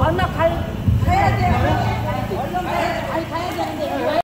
完了。